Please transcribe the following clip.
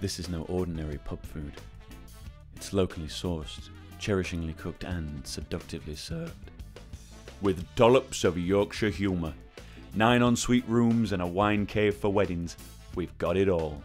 This is no ordinary pub food. It's locally sourced, cherishingly cooked, and seductively served. With dollops of Yorkshire humour, nine ensuite rooms, and a wine cave for weddings, we've got it all.